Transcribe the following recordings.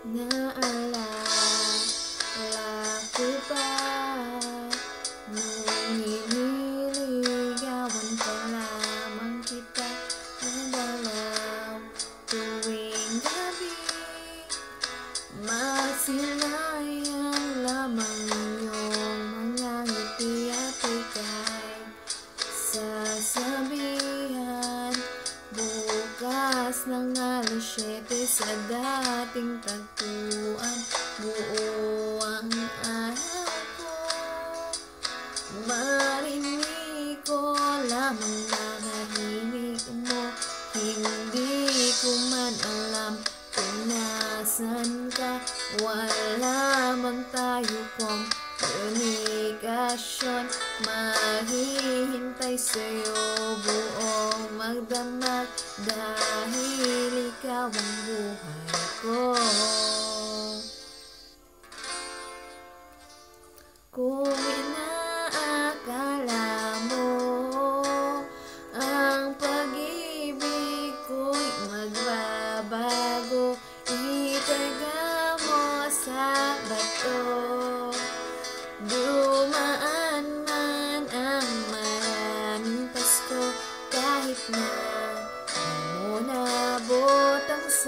Naalala ko pa Nung nililigawan pa lamang kita Nadalaw tuwing gabi Masilayan Bukas ng alas 7 sa dating tagpuan Buo ang araw ko. Marinig ko lamang nahihimik mo. Hindi ko man alam kung nasan ka. Wala man tayo komunikasyon? Mahihintay sa'yo buong magdamag Dahil ikaw ang buhay ko. Kung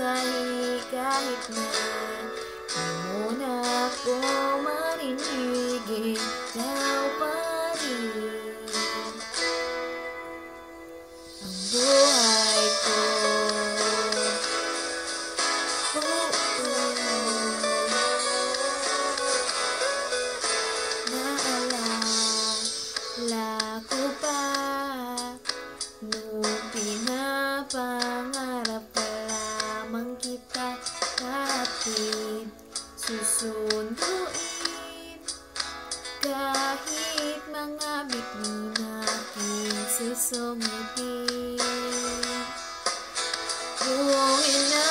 sahi Kahit na di mo na ako marinig Ikaw pa rin. Ang buhay ko. Oh, Naalala ko pa Nung pinapangarap susunduin Kahit mga bitni natin susungitin Kung inaakala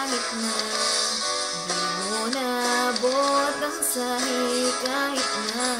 Kahit na di mo nabot ang sahi Kahit na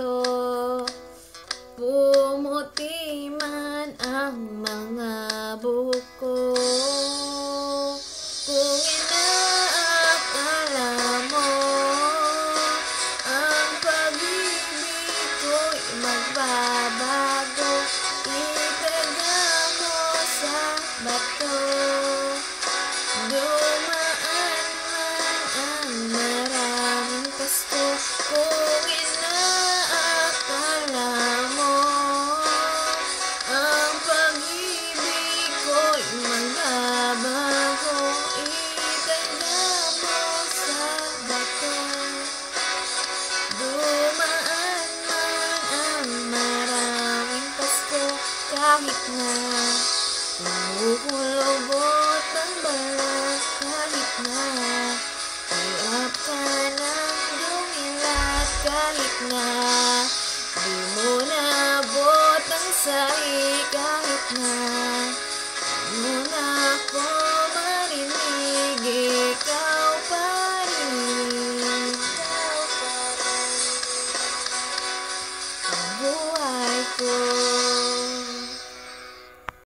bato Pumuti man ang mga buko Kahit na Kumukulubot ang balat Kahit na Hirap ka ng dumilat Kahit na Di mo nabot ang sahi Kahit na Di mo